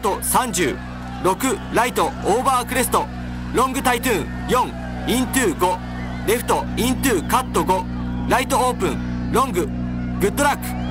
ト306ライトオーバークレストロングタイトゥーン4イントゥー5レフトイントゥーカット5ライトオープンロンググッドラック。